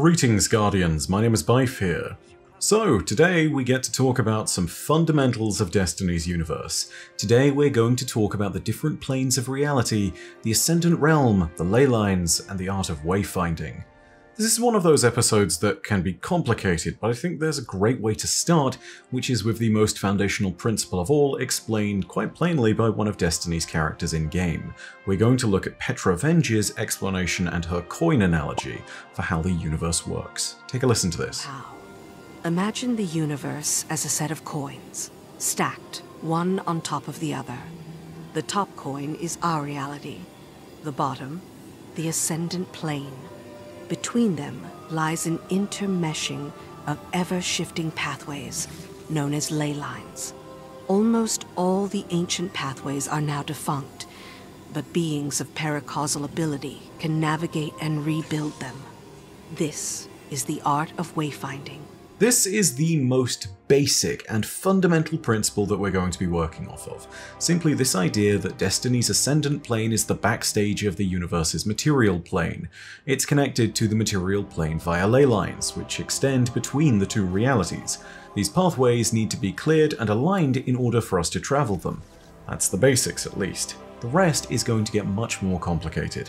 Greetings, Guardians. My name is Byf here. So, today we get to talk about some fundamentals of Destiny's universe. Today we're going to talk about the different planes of reality, the Ascendant Realm, the ley lines, and the art of wayfinding. This is one of those episodes that can be complicated, but I think there's a great way to start, which is with the most foundational principle of all explained quite plainly by one of Destiny's characters in-game. We're going to look at Petra Venj's explanation and her coin analogy for how the universe works. Take a listen to this. How? Imagine the universe as a set of coins, stacked, one on top of the other. The top coin is our reality. The bottom, the ascendant plane. Between them lies an intermeshing of ever-shifting pathways, known as ley lines. Almost all the ancient pathways are now defunct, but beings of paracausal ability can navigate and rebuild them. This is the art of wayfinding. This is the most basic and fundamental principle that we're going to be working off of. Simply this idea that Destiny's ascendant plane is the backstage of the universe's material plane. It's connected to the material plane via ley lines, which extend between the two realities. These pathways need to be cleared and aligned in order for us to travel them. That's the basics at least. The rest is going to get much more complicated.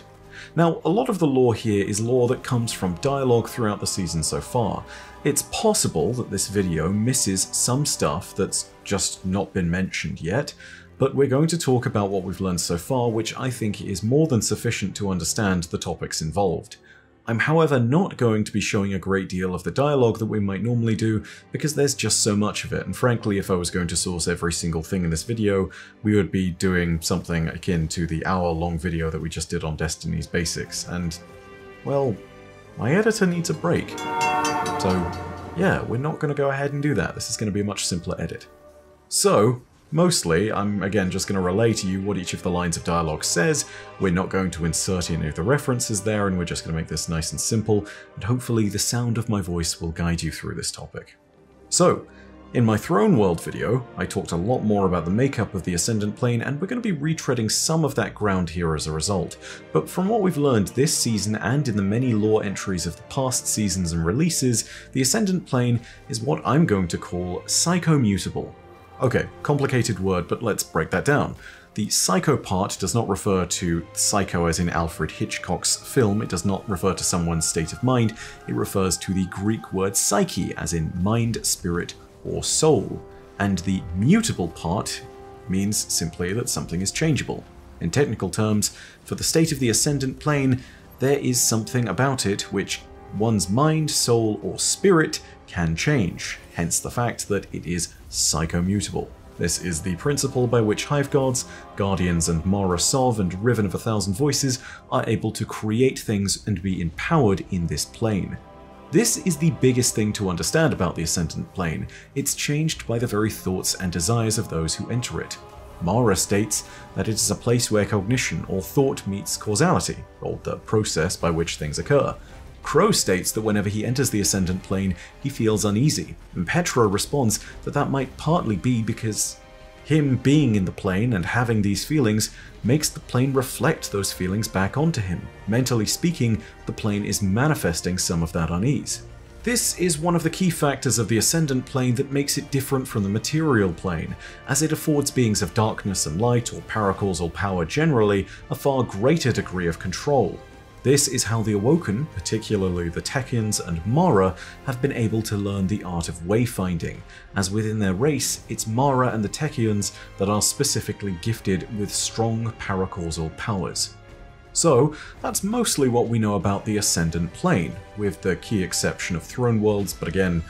Now, a lot of the lore here is lore that comes from dialogue throughout the season so far. It's possible that this video misses some stuff that's just not been mentioned yet, but we're going to talk about what we've learned so far, which I think is more than sufficient to understand the topics involved. I'm however not going to be showing a great deal of the dialogue that we might normally do because there's just so much of it and frankly if I was going to source every single thing in this video we would be doing something akin to the hour long video that we just did on Destiny's basics and well my editor needs a break. So yeah we're not going to go ahead and do that this is going to be a much simpler edit. So Mostly, I'm again just going to relay to you what each of the lines of dialogue says, we're not going to insert any of the references there, and we're just going to make this nice and simple, and hopefully the sound of my voice will guide you through this topic. So, in my Throne World video, I talked a lot more about the makeup of the Ascendant Plane, and we're going to be retreading some of that ground here as a result. But from what we've learned this season and in the many lore entries of the past seasons and releases, the Ascendant Plane is what I'm going to call psychomutable, Okay, complicated word, but let's break that down. The psycho part does not refer to psycho as in Alfred Hitchcock's film, it does not refer to someone's state of mind, it refers to the Greek word psyche as in mind, spirit, or soul. And the mutable part means simply that something is changeable. In technical terms, for the state of the ascendant plane, there is something about it which one's mind, soul, or spirit can change, hence the fact that it is psychomutable. This is the principle by which Hive Gods, Guardians, and Mara Sov and Riven of a Thousand Voices are able to create things and be empowered in this plane. This is the biggest thing to understand about the Ascendant Plane. It's changed by the very thoughts and desires of those who enter it. Mara states that it is a place where cognition or thought meets causality, or the process by which things occur. Crow states that whenever he enters the Ascendant Plane, he feels uneasy, and Petra responds that that might partly be because him being in the plane and having these feelings makes the plane reflect those feelings back onto him. Mentally speaking, the plane is manifesting some of that unease. This is one of the key factors of the Ascendant Plane that makes it different from the Material Plane, as it affords beings of darkness and light, or paracausal power generally, a far greater degree of control. This is how the Awoken, particularly the Techeuns and Mara, have been able to learn the art of wayfinding, as within their race, it's Mara and the Techeuns that are specifically gifted with strong paracausal powers. So, that's mostly what we know about the Ascendant Plane, with the key exception of Throne Worlds, but again,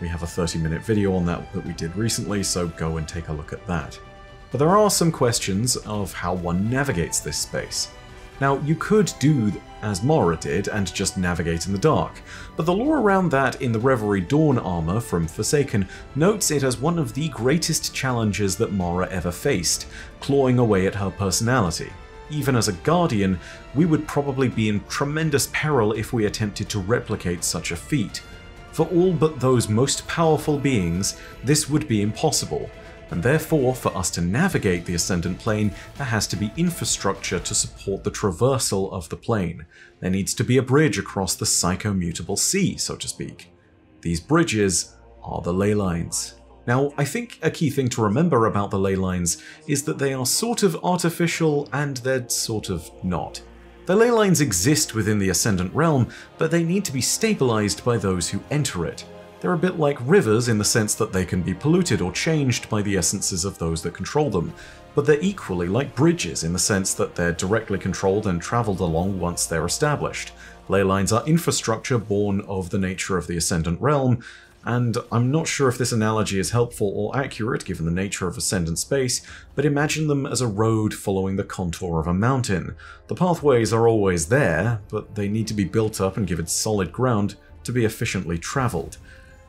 we have a 30 minute video on that that we did recently, so go and take a look at that. But there are some questions of how one navigates this space. Now, you could do as Mara did and just navigate in the dark, but the lore around that in the Reverie Dawn armor from Forsaken notes it as one of the greatest challenges that Mara ever faced, clawing away at her personality. Even as a Guardian, we would probably be in tremendous peril if we attempted to replicate such a feat. For all but those most powerful beings, this would be impossible, and therefore, for us to navigate the Ascendant Plane, there has to be infrastructure to support the traversal of the plane. There needs to be a bridge across the psychomutable sea, so to speak. These bridges are the ley lines. Now, I think a key thing to remember about the ley lines is that they are sort of artificial and they're sort of not. The ley lines exist within the Ascendant realm, but they need to be stabilized by those who enter it. They're a bit like rivers in the sense that they can be polluted or changed by the essences of those that control them, but they're equally like bridges in the sense that they're directly controlled and traveled along once they're established. Ley lines are infrastructure born of the nature of the Ascendant realm, and I'm not sure if this analogy is helpful or accurate given the nature of Ascendant space, but imagine them as a road following the contour of a mountain. The pathways are always there, but they need to be built up and given solid ground to be efficiently travelled.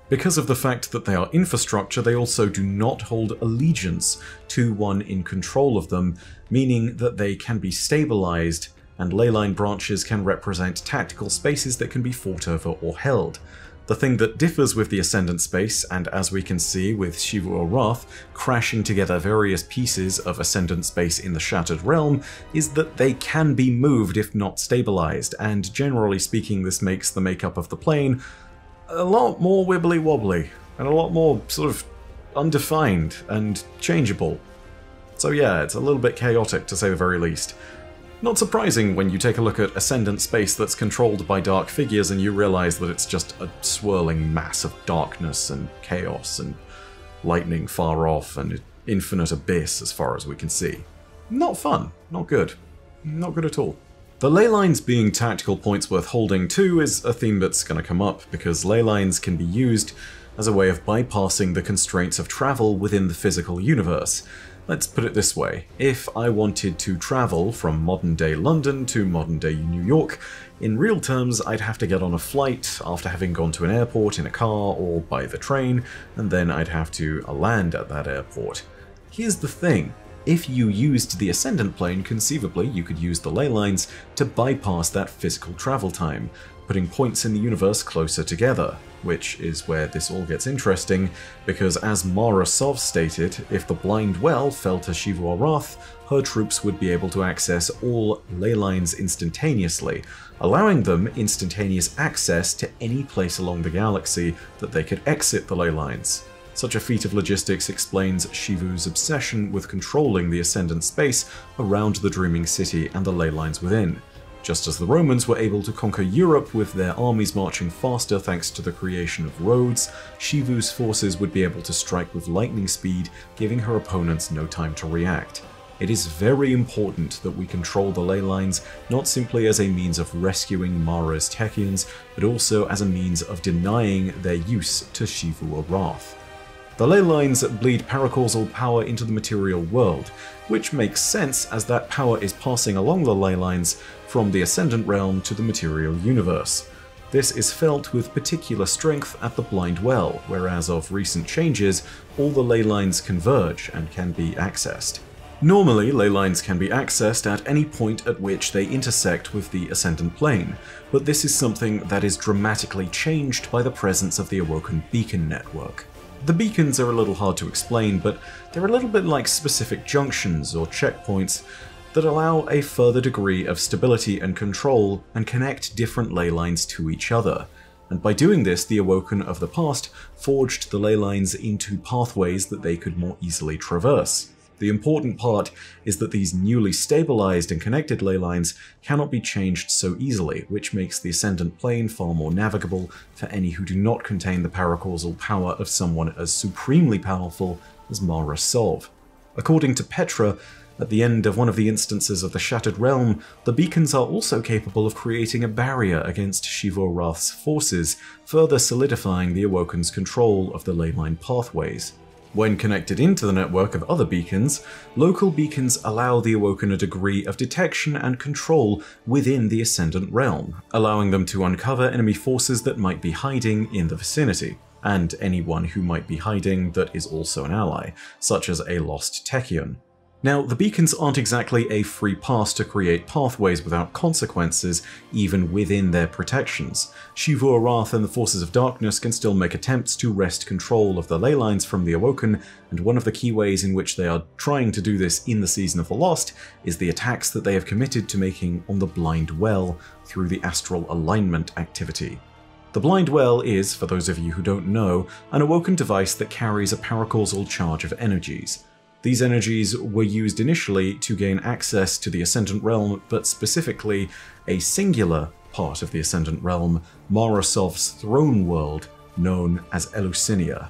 Because of the fact that they are infrastructure, they also do not hold allegiance to one in control of them, meaning that they can be stabilized, and leyline branches can represent tactical spaces that can be fought over or held. The thing that differs with the Ascendant space, and as we can see with Xivu or Arath crashing together various pieces of Ascendant space in the Shattered Realm, is that they can be moved if not stabilized, and generally speaking this makes the makeup of the plane a lot more wibbly wobbly, and a lot more sort of undefined and changeable. So yeah, it's a little bit chaotic to say the very least. Not surprising when you take a look at Ascendant space that's controlled by dark figures and you realize that it's just a swirling mass of darkness and chaos and lightning far off and infinite abyss as far as we can see. Not fun, not good, not good at all. The ley lines being tactical points worth holding too is a theme that's going to come up because ley lines can be used as a way of bypassing the constraints of travel within the physical universe. Let's put it this way, if I wanted to travel from modern day London to modern day New York, in real terms I'd have to get on a flight after having gone to an airport in a car or by the train, and then I'd have to land at that airport. Here's the thing, if you used the Ascendant Plane, conceivably you could use the ley lines to bypass that physical travel time, putting points in the universe closer together, which is where this all gets interesting, because as Mara Sov stated, if the Blind Well fell to Xivu Arath, her troops would be able to access all ley lines instantaneously, allowing them instantaneous access to any place along the galaxy that they could exit the ley lines. Such a feat of logistics explains Xivu's obsession with controlling the Ascendant space around the Dreaming City and the ley lines within. Just as the Romans were able to conquer Europe with their armies marching faster thanks to the creation of roads, Xivu's forces would be able to strike with lightning speed, giving her opponents no time to react. It is very important that we control the ley lines not simply as a means of rescuing Mara's Techeuns, but also as a means of denying their use to Xivu Arath. The ley lines bleed paracausal power into the material world, which makes sense as that power is passing along the ley lines from the Ascendant Realm to the material universe. This is felt with particular strength at the Blind Well, whereas of recent changes, all the ley lines converge and can be accessed. Normally, ley lines can be accessed at any point at which they intersect with the Ascendant Plane, but this is something that is dramatically changed by the presence of the Awoken Beacon Network. The beacons are a little hard to explain, but they're a little bit like specific junctions or checkpoints that allow a further degree of stability and control and connect different ley lines to each other. And by doing this, the Awoken of the past forged the ley lines into pathways that they could more easily traverse. The important part is that these newly stabilized and connected ley lines cannot be changed so easily, which makes the Ascendant Plane far more navigable for any who do not contain the paracausal power of someone as supremely powerful as Mara Sov. According to Petra, at the end of one of the instances of the Shattered Realm, the beacons are also capable of creating a barrier against Xivu Arath's forces, further solidifying the Awoken's control of the leyline pathways. When connected into the network of other beacons, local beacons allow the Awoken a degree of detection and control within the Ascendant realm, allowing them to uncover enemy forces that might be hiding in the vicinity, and anyone who might be hiding that is also an ally, such as a lost Techeun. Now, the beacons aren't exactly a free pass to create pathways without consequences, even within their protections. Xivu Arath and the Forces of Darkness can still make attempts to wrest control of the ley lines from the Awoken, and one of the key ways in which they are trying to do this in the Season of the Lost is the attacks that they have committed to making on the Blind Well through the Astral Alignment activity. The Blind Well is, for those of you who don't know, an Awoken device that carries a paracausal charge of energies. These energies were used initially to gain access to the Ascendant Realm, but specifically a singular part of the Ascendant Realm, Mara Sov's throne world, known as Eleusinia.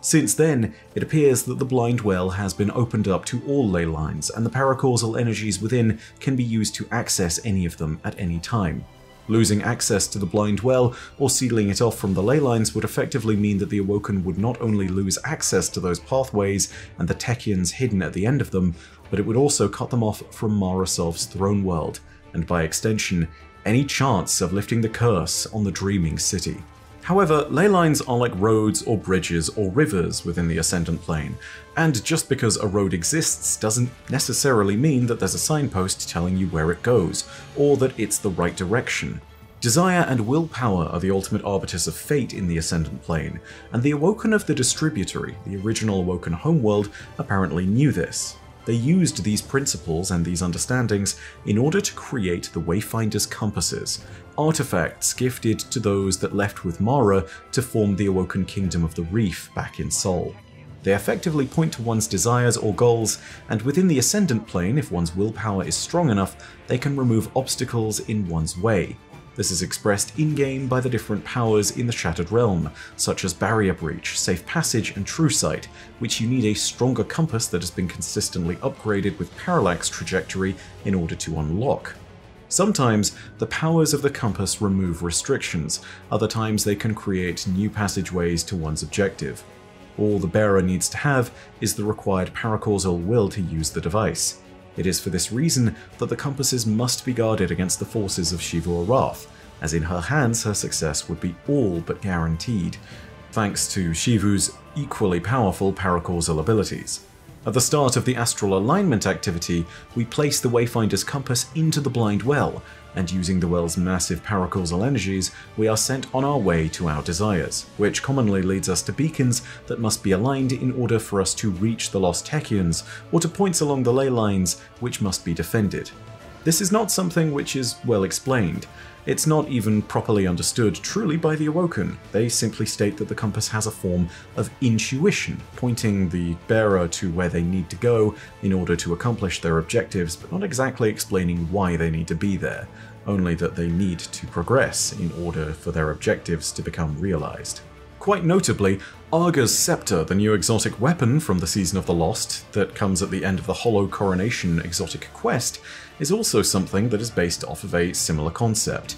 Since then, it appears that the Blind Well has been opened up to all ley lines, and the paracausal energies within can be used to access any of them at any time. Losing access to the Blind Well or sealing it off from the ley lines would effectively mean that the Awoken would not only lose access to those pathways and the Techeuns hidden at the end of them, but it would also cut them off from Mara Sov's throne world, and by extension, any chance of lifting the curse on the Dreaming City. However, ley lines are like roads or bridges or rivers within the Ascendant Plane, and just because a road exists doesn't necessarily mean that there's a signpost telling you where it goes, or that it's the right direction. Desire and willpower are the ultimate arbiters of fate in the Ascendant Plane, and the Awoken of the Distributary, the original Awoken homeworld, apparently knew this. They used these principles and these understandings in order to create the Wayfinder's compasses, artifacts gifted to those that left with Mara to form the Awoken Kingdom of the Reef back in Sol. They effectively point to one's desires or goals, and within the Ascendant Plane, if one's willpower is strong enough, they can remove obstacles in one's way. This is expressed in-game by the different powers in the Shattered Realm, such as Barrier Breach, Safe Passage, and True Sight, which you need a stronger compass that has been consistently upgraded with Parallax Trajectory in order to unlock. Sometimes, the powers of the compass remove restrictions, other times they can create new passageways to one's objective. All the bearer needs to have is the required paracausal will to use the device. It is for this reason that the compasses must be guarded against the forces of Xivu Arath, as in her hands her success would be all but guaranteed, thanks to Xivu's equally powerful paracausal abilities. At the start of the astral alignment activity, we place the Wayfinder's compass into the blind well, and using the well's massive paracausal energies, we are sent on our way to our desires, which commonly leads us to beacons that must be aligned in order for us to reach the lost Techeuns, or to points along the ley lines which must be defended. This is not something which is well explained, it's not even properly understood truly by the Awoken. They simply state that the compass has a form of intuition, pointing the bearer to where they need to go in order to accomplish their objectives, but not exactly explaining why they need to be there, only that they need to progress in order for their objectives to become realized. Quite notably, Ager's Scepter, the new exotic weapon from the Season of the Lost that comes at the end of the Hollow Coronation exotic quest, is also something that is based off of a similar concept.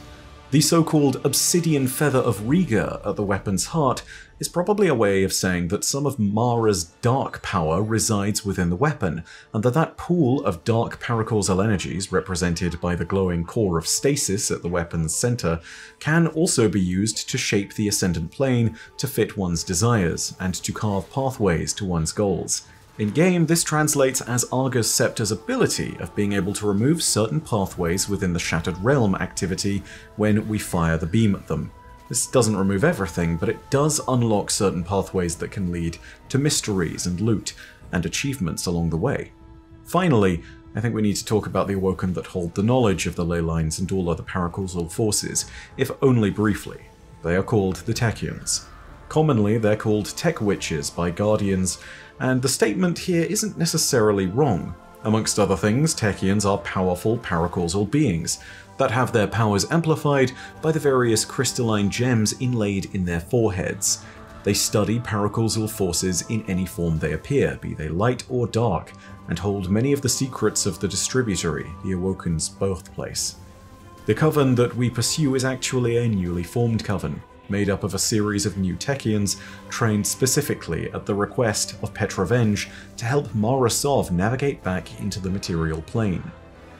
The so-called Obsidian Feather of Riga at the weapon's heart is probably a way of saying that some of Mara's dark power resides within the weapon, and that that pool of dark paracausal energies, represented by the glowing core of stasis at the weapon's center, can also be used to shape the Ascendant Plane to fit one's desires, and to carve pathways to one's goals. In-game, this translates as Ager's Scepter's ability of being able to remove certain pathways within the Shattered Realm activity when we fire the beam at them. This doesn't remove everything, but it does unlock certain pathways that can lead to mysteries and loot, and achievements along the way. Finally, I think we need to talk about the Awoken that hold the knowledge of the ley lines and all other paracausal forces, if only briefly. They are called the Techeuns. Commonly, they're called Tech Witches by Guardians, and the statement here isn't necessarily wrong. Amongst other things, Techeuns are powerful paracausal beings that have their powers amplified by the various crystalline gems inlaid in their foreheads. They study paracausal forces in any form they appear, be they light or dark, and hold many of the secrets of the Distributary, the Awoken's birthplace. The coven that we pursue is actually a newly formed coven, made up of a series of new Techeuns trained specifically at the request of Petra Venj to help Mara Sov navigate back into the material plane.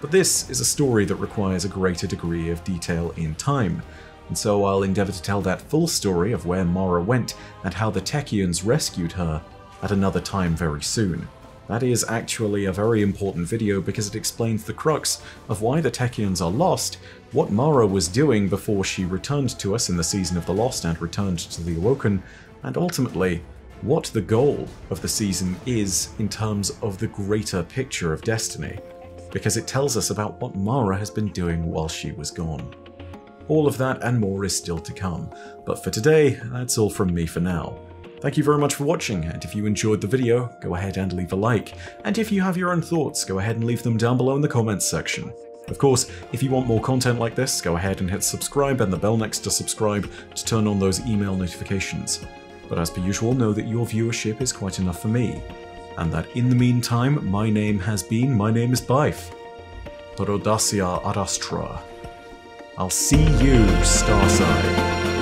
But this is a story that requires a greater degree of detail in time, and so I'll endeavour to tell that full story of where Mara went and how the Techeuns rescued her at another time very soon. That is actually a very important video because it explains the crux of why the Techeuns are lost, what Mara was doing before she returned to us in the Season of the Lost and returned to the Awoken, and ultimately, what the goal of the season is in terms of the greater picture of Destiny, because it tells us about what Mara has been doing while she was gone. All of that and more is still to come, but for today, that's all from me for now. Thank you very much for watching, and if you enjoyed the video, go ahead and leave a like, and if you have your own thoughts, go ahead and leave them down below in the comments section. Of course, if you want more content like this, go ahead and hit subscribe and the bell next to subscribe to turn on those email notifications. But as per usual, know that your viewership is quite enough for me, and that in the meantime, my name has been, my name is Byf. Per audacia ad astra. I'll see you, Starside.